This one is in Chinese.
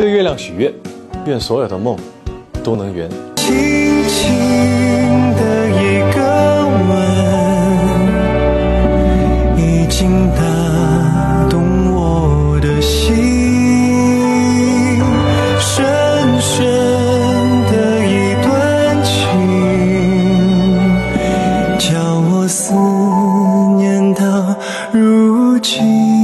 对月亮许愿愿所有的梦都能圆。轻轻的一个吻已经打动我的心深深的一段情叫我思念到如今。